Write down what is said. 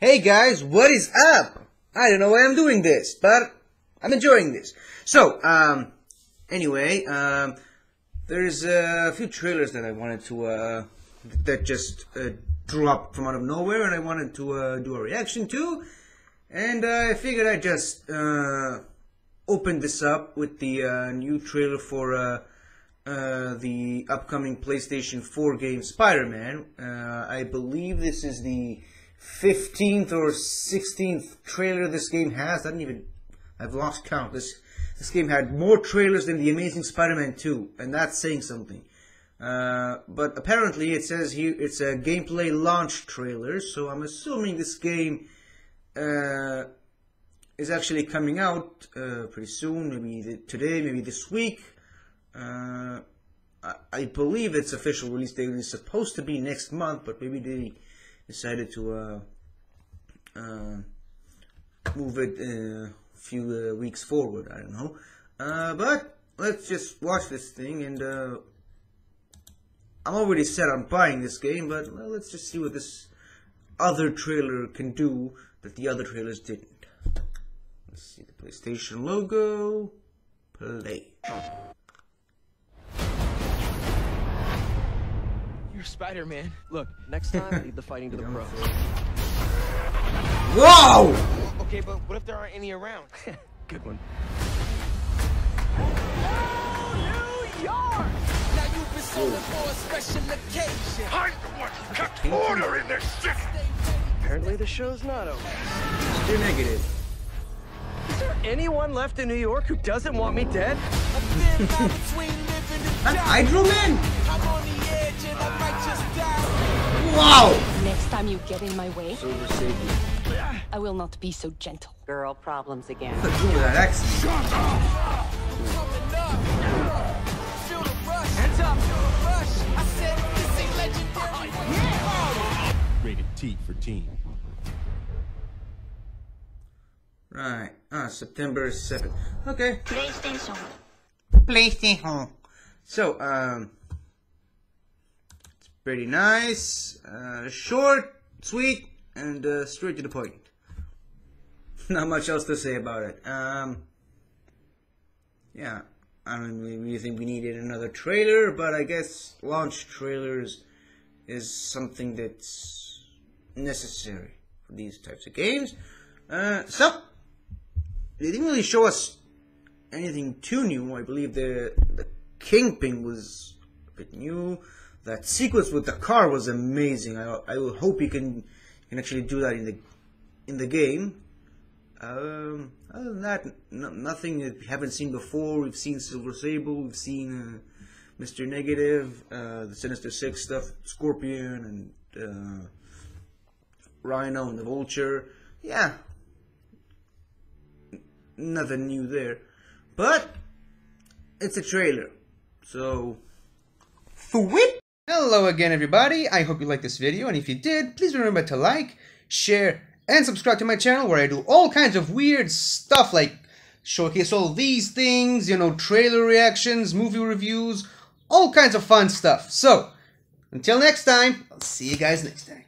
Hey guys, what is up? I don't know why I'm doing this, but I'm enjoying this. So, um, anyway, um, there's a few trailers that I wanted to, uh, that just uh, dropped from out of nowhere and I wanted to uh, do a reaction to. And I figured I'd just uh, open this up with the uh, new trailer for uh, uh, the upcoming PlayStation 4 game Spider-Man. Uh, I believe this is the 15th or 16th trailer this game has. I don't even, I've lost count. This this game had more trailers than The Amazing Spider-Man 2, and that's saying something. Uh, but apparently it says here it's a gameplay launch trailer, so I'm assuming this game uh, is actually coming out uh, pretty soon, maybe today, maybe this week. Uh, I, I, believe its official release date is supposed to be next month, but maybe they decided to uh, uh, move it a few weeks forward. I don't know. but let's just watch this thing and I'm already set on buying this game, but well, let's just see what this other trailer can do that the other trailers didn't. Let's see the PlayStation logo. Play. You're Spider-Man. Look, next time, leave the fighting to the pros. Whoa! Okay, but what if there aren't any around? Good one. for a special occasion. I'm the one who kept order in this city. Apparently the show's not over. You're negative. Is there anyone left in New York who doesn't want me dead? An Hydro Man? Wow! Next time you get in my way, I will not be so gentle. Girl problems again. Shut up! Rated T for teen. Right. Ah, September 7th. Okay. PlayStation. PlayStation. So, um, it's pretty nice, uh, short, sweet, and uh, straight to the point. Not much else to say about it. Um, yeah. I don't really think we needed another trailer, but I guess launch trailers is something that's necessary for these types of games. Uh, so, they didn't really show us anything too new. I believe the the Kingpin was bit new. That sequence with the car was amazing. I I will hope you can can actually do that in the in the game. Um, other than that, nothing that we haven't seen before. We've seen Silver Sable, we've seen uh, Mr. Negative, uh, the Sinister Six stuff, Scorpion, and uh, Rhino and the Vulture. Yeah, nothing new there. But it's a trailer, so whip. Hello again, everybody. I hope you liked this video, and if you did, please remember to like, share, and subscribe to my channel where I do all kinds of weird stuff like showcase all these things, you know, trailer reactions, movie reviews, all kinds of fun stuff. So, until next time, I'll see you guys next time.